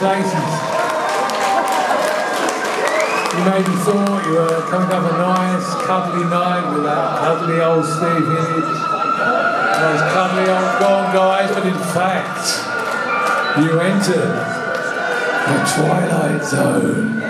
sang. You maybe thought you were coming up a nice, cuddly night with that cuddly old Steve Hillage. Those cuddly old Gong guys, but in fact, you entered the Twilight Zone.